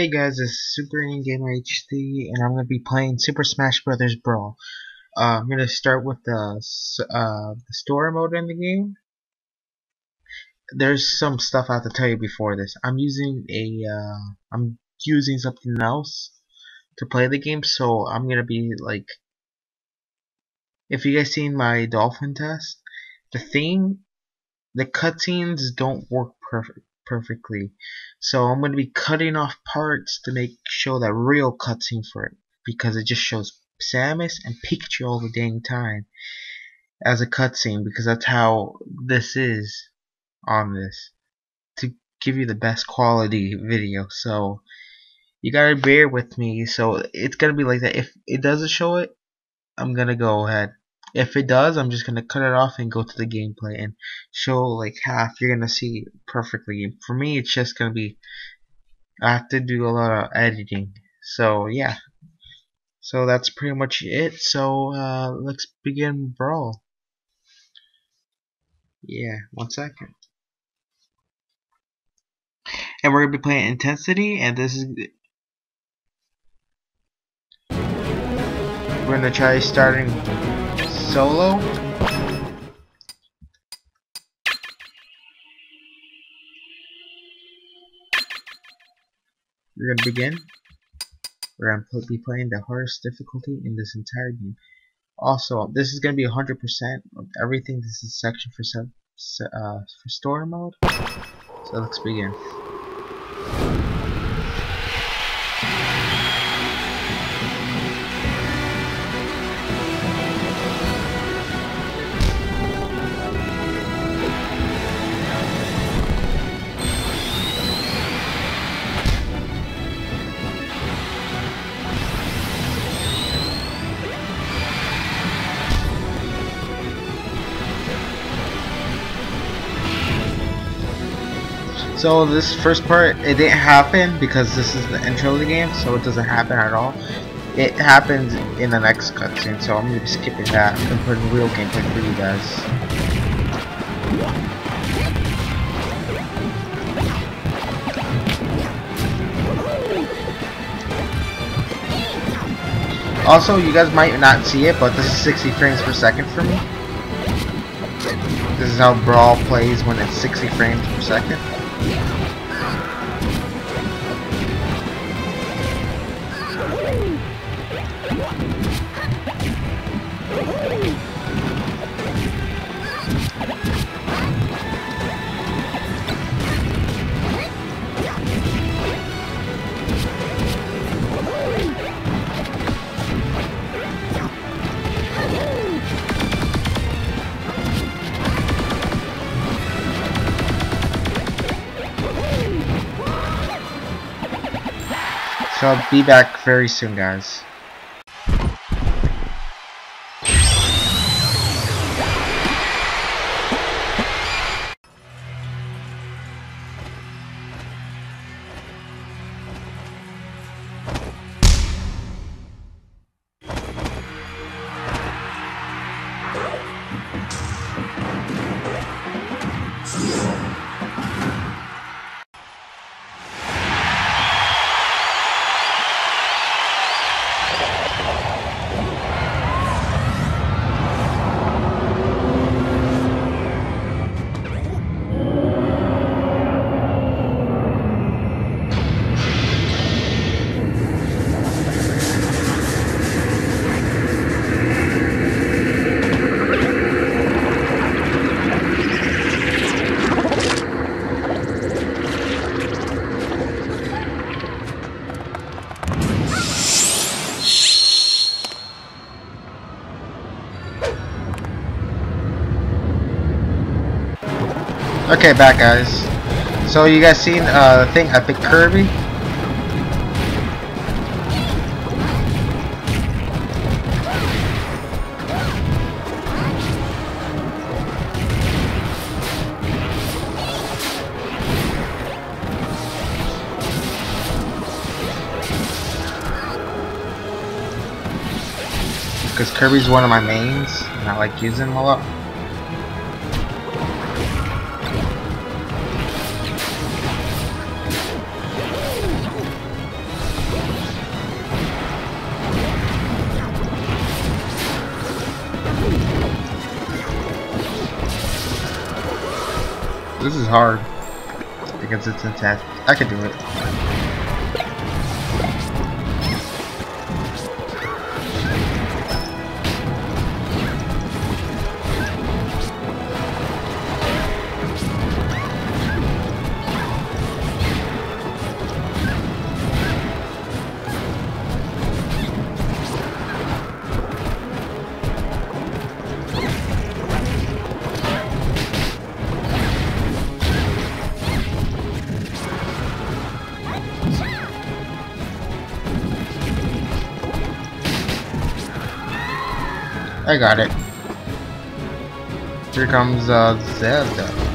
Hey guys, is Super Ian Gamer HD, and I'm gonna be playing Super Smash Brothers Brawl. Uh, I'm gonna start with the uh, the story mode in the game. There's some stuff I have to tell you before this. I'm using a uh, I'm using something else to play the game, so I'm gonna be like, if you guys seen my dolphin test, the thing, the cutscenes don't work perfect perfectly. So I'm going to be cutting off parts to make show that real cutscene for it because it just shows Samus and Pikachu all the dang time as a cutscene because that's how this is on this to give you the best quality video. So you gotta bear with me. So it's gonna be like that. If it doesn't show it, I'm gonna go ahead if it does, I'm just gonna cut it off and go to the gameplay and show like half. You're gonna see perfectly. For me, it's just gonna be I have to do a lot of editing. So yeah. So that's pretty much it. So uh, let's begin Brawl. Yeah, one second. And we're gonna be playing Intensity, and this is we're gonna try starting solo. We're gonna begin. We're gonna be playing the hardest difficulty in this entire game. Also, this is gonna be 100% of everything. This is section for sub, uh, for story mode. So let's begin. So this first part, it didn't happen because this is the intro of the game, so it doesn't happen at all. It happens in the next cutscene, so I'm to be skipping that and putting real gameplay for you guys. Also, you guys might not see it, but this is 60 frames per second for me. This is how Brawl plays when it's 60 frames per second. Yeah. So I'll be back very soon, guys. Okay, back guys. So you guys seen uh, thing I picked Kirby? Because Kirby's one of my mains, and I like using him a lot. This is hard. Because it's intense. I can do it. I got it. Here comes uh, Zelda.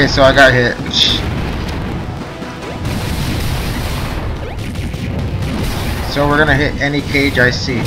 Okay, so I got hit. So we're gonna hit any cage I see.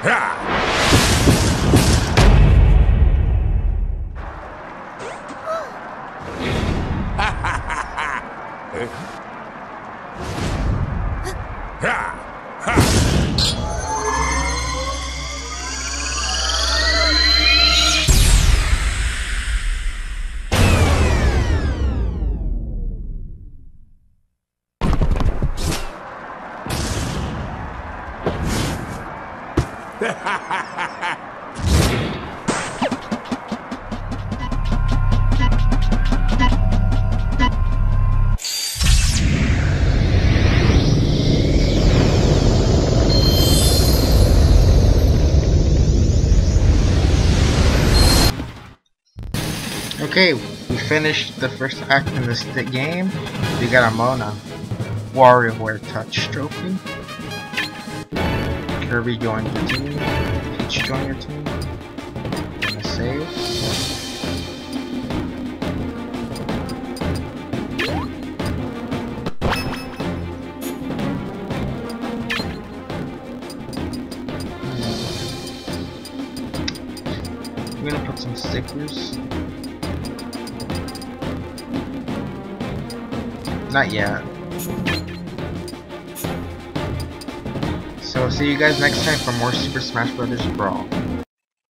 Ha! Okay, we finished the first act in this game. We got a Mona. WarioWare Touch Trophy. Kirby joined the team. Peach joined your team. Gonna save. I'm gonna put some stickers. Not yet. So see you guys next time for more Super Smash Bros. Brawl.